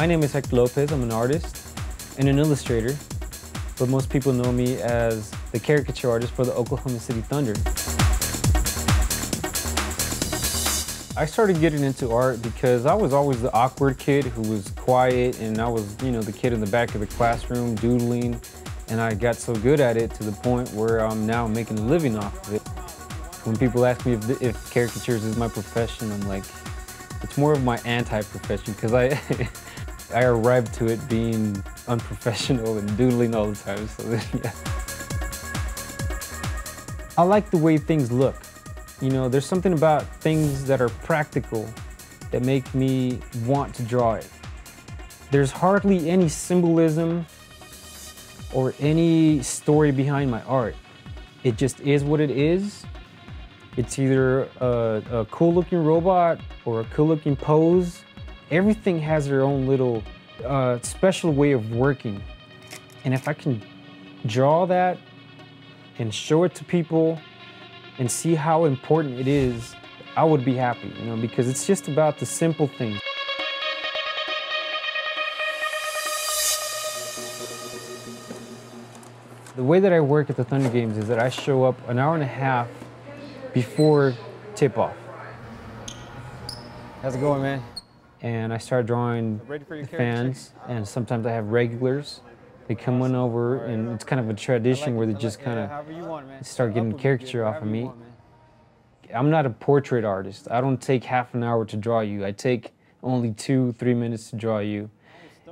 My name is Hector Lopez. I'm an artist and an illustrator, but most people know me as the caricature artist for the Oklahoma City Thunder. I started getting into art because I was always the awkward kid who was quiet and I was, you know, the kid in the back of the classroom doodling and I got so good at it to the point where I'm now making a living off of it. When people ask me if, if caricatures is my profession, I'm like, it's more of my anti-profession because I, I arrived to it being unprofessional and doodling all the time, so yeah. I like the way things look. You know, there's something about things that are practical that make me want to draw it. There's hardly any symbolism or any story behind my art. It just is what it is, it's either a, a cool looking robot or a cool looking pose. Everything has their own little uh, special way of working. And if I can draw that and show it to people and see how important it is, I would be happy, you know, because it's just about the simple things. The way that I work at the Thunder Games is that I show up an hour and a half before tip off. How's it going, man? And I start drawing fans, and sometimes I have regulars. They come on over, and it's kind of a tradition where they just kind of start getting caricature off of me. I'm not a portrait artist. I don't take half an hour to draw you. I take only two, three minutes to draw you.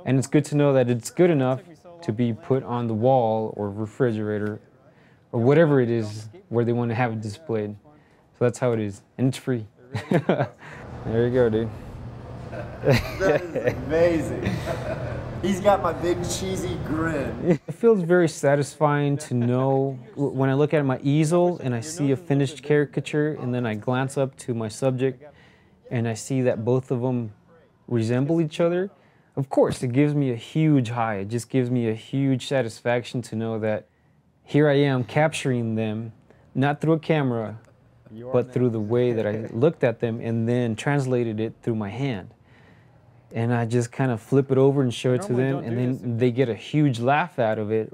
And it's good to know that it's good enough to be put on the wall or refrigerator or whatever it is where they want to have it displayed. So that's how it is, and it's free. there you go, dude. That is amazing. He's got my big cheesy grin. It feels very satisfying to know when I look at my easel and I see a finished caricature and then I glance up to my subject and I see that both of them resemble each other. Of course, it gives me a huge high. It just gives me a huge satisfaction to know that here I am capturing them, not through a camera, but through the way that I looked at them and then translated it through my hand. And I just kind of flip it over and show it to them, and then they get a huge laugh out of it,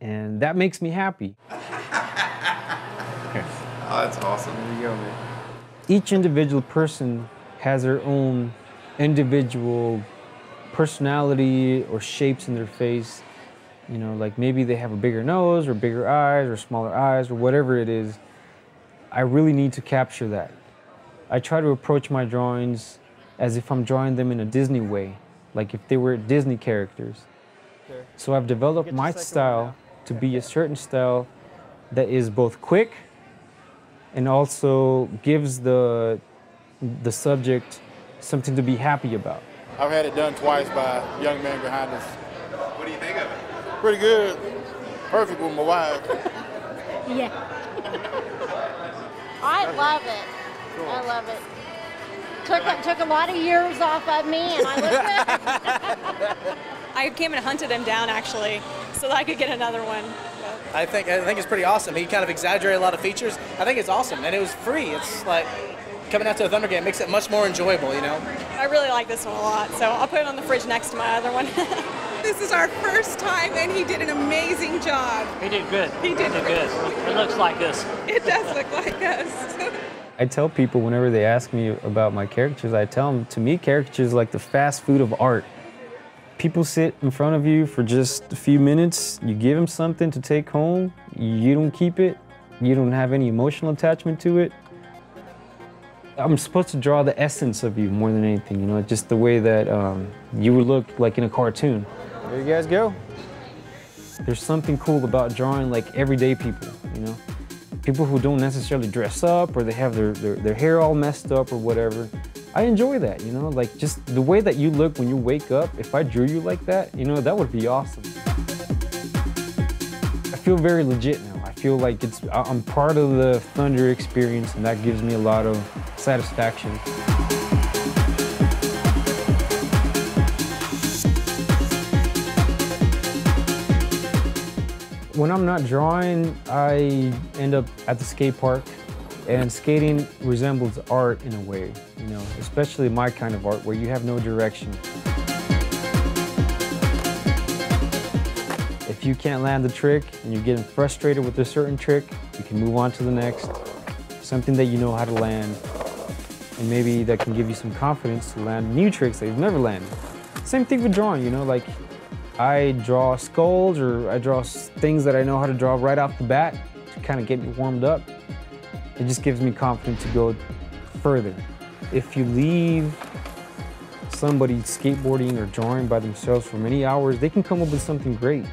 and that makes me happy. oh, that's awesome. There you go, man. Each individual person has their own individual personality or shapes in their face. You know, like maybe they have a bigger nose or bigger eyes or smaller eyes or whatever it is. I really need to capture that. I try to approach my drawings as if I'm drawing them in a Disney way, like if they were Disney characters. So I've developed my style to be a certain style that is both quick and also gives the, the subject something to be happy about. I've had it done twice by a young man behind us. What do you think of it? Pretty good. Perfect with my wife. yeah. I love it. Cool. I love it. Took, took a lot of years off of me, and I look good. I came and hunted him down actually, so that I could get another one. I think I think it's pretty awesome. He kind of exaggerated a lot of features. I think it's awesome, and it was free. It's like coming out to a Thunder game makes it much more enjoyable, you know. I really like this one a lot, so I'll put it on the fridge next to my other one. this is our first time, and he did an amazing job. He did good. He did, he did good. It looks like us. It does look like us. I tell people whenever they ask me about my caricatures, I tell them, to me, caricatures like the fast food of art. People sit in front of you for just a few minutes, you give them something to take home, you don't keep it, you don't have any emotional attachment to it. I'm supposed to draw the essence of you more than anything, you know, just the way that um, you would look like in a cartoon. There you guys go. There's something cool about drawing like everyday people, you know people who don't necessarily dress up or they have their, their, their, hair all messed up or whatever. I enjoy that, you know, like just the way that you look when you wake up, if I drew you like that, you know, that would be awesome. I feel very legit now. I feel like it's, I'm part of the Thunder experience and that gives me a lot of satisfaction. When I'm not drawing, I end up at the skate park. And skating resembles art in a way, you know, especially my kind of art where you have no direction. If you can't land the trick and you're getting frustrated with a certain trick, you can move on to the next, something that you know how to land, and maybe that can give you some confidence to land new tricks that you've never landed. Same thing with drawing, you know, like I draw skulls or I draw things that I know how to draw right off the bat to kind of get me warmed up. It just gives me confidence to go further. If you leave somebody skateboarding or drawing by themselves for many hours, they can come up with something great.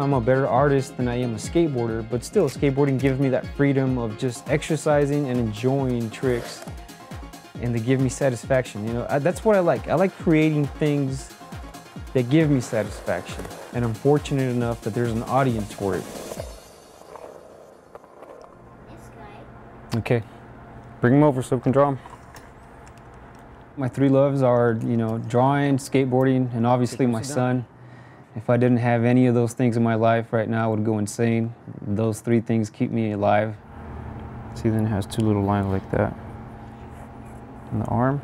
I'm a better artist than I am a skateboarder, but still skateboarding gives me that freedom of just exercising and enjoying tricks and they give me satisfaction. You know, I, that's what I like. I like creating things that give me satisfaction. And I'm fortunate enough that there's an audience for it. Okay, bring them over so we can draw them. My three loves are, you know, drawing, skateboarding, and obviously my son. If I didn't have any of those things in my life right now, I would go insane. Those three things keep me alive. See, then it has two little lines like that. On the arm.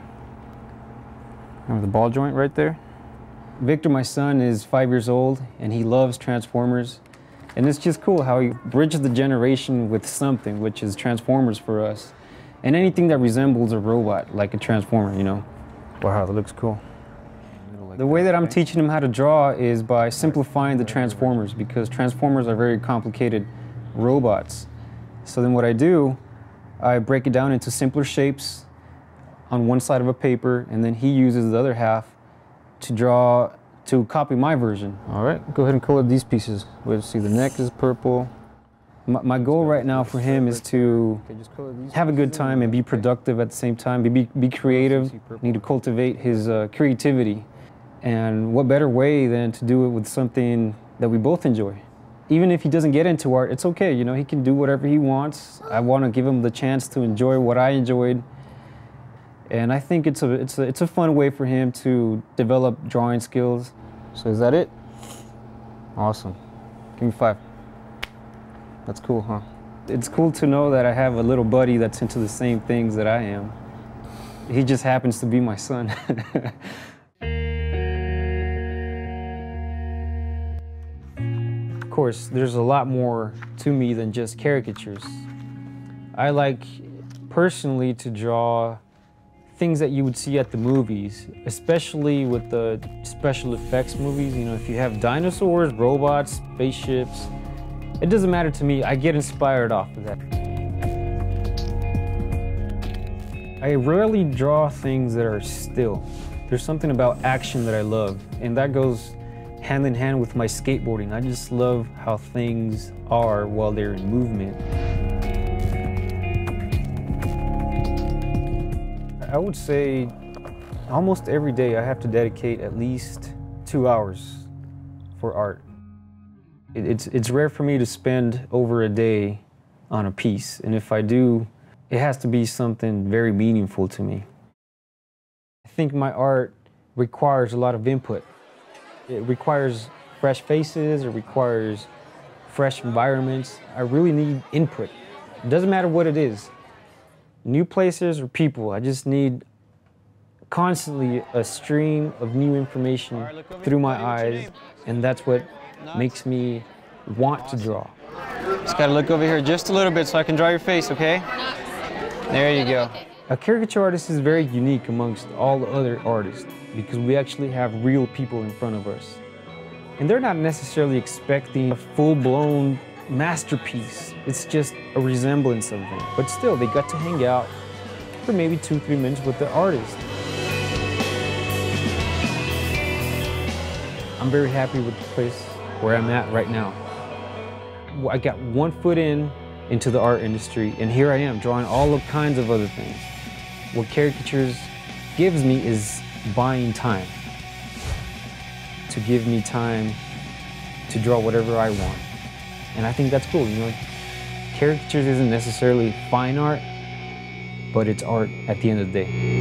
Remember the ball joint right there? Victor, my son, is five years old and he loves Transformers. And it's just cool how he bridges the generation with something, which is Transformers for us. And anything that resembles a robot, like a Transformer, you know. Wow, that looks cool. The way that I'm teaching him how to draw is by simplifying the Transformers because Transformers are very complicated robots. So then what I do, I break it down into simpler shapes on one side of a paper and then he uses the other half to draw, to copy my version. All right, go ahead and color these pieces. We'll see the neck is purple. My, my goal right now for him is to have a good time and be productive at the same time, be, be creative, need to cultivate his uh, creativity. And what better way than to do it with something that we both enjoy? Even if he doesn't get into art, it's okay, you know, he can do whatever he wants. I want to give him the chance to enjoy what I enjoyed and I think it's a, it's a, it's a fun way for him to develop drawing skills. So is that it? Awesome. Give me five. That's cool, huh? It's cool to know that I have a little buddy that's into the same things that I am. He just happens to be my son. of course, there's a lot more to me than just caricatures. I like personally to draw things that you would see at the movies, especially with the special effects movies. You know, if you have dinosaurs, robots, spaceships, it doesn't matter to me. I get inspired off of that. I rarely draw things that are still. There's something about action that I love, and that goes hand in hand with my skateboarding. I just love how things are while they're in movement. I would say almost every day I have to dedicate at least two hours for art. It's, it's rare for me to spend over a day on a piece, and if I do, it has to be something very meaningful to me. I think my art requires a lot of input. It requires fresh faces, it requires fresh environments. I really need input. It doesn't matter what it is new places or people. I just need constantly a stream of new information through my eyes, and that's what makes me want to draw. Just gotta look over here just a little bit so I can draw your face, okay? There you go. A caricature artist is very unique amongst all the other artists because we actually have real people in front of us. And they're not necessarily expecting a full-blown masterpiece. It's just a resemblance of them. But still, they got to hang out for maybe two, three minutes with the artist. I'm very happy with the place where I'm at right now. I got one foot in into the art industry, and here I am drawing all kinds of other things. What caricatures gives me is buying time. To give me time to draw whatever I want. And I think that's cool, you know. Caricatures isn't necessarily fine art, but it's art at the end of the day.